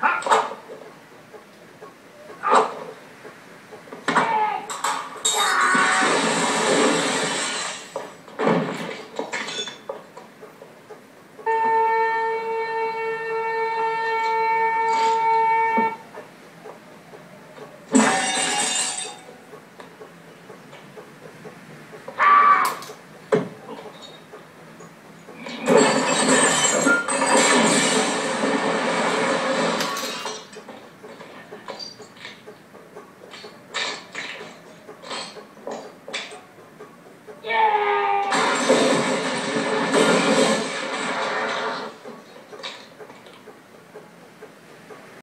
Ha! Yeah!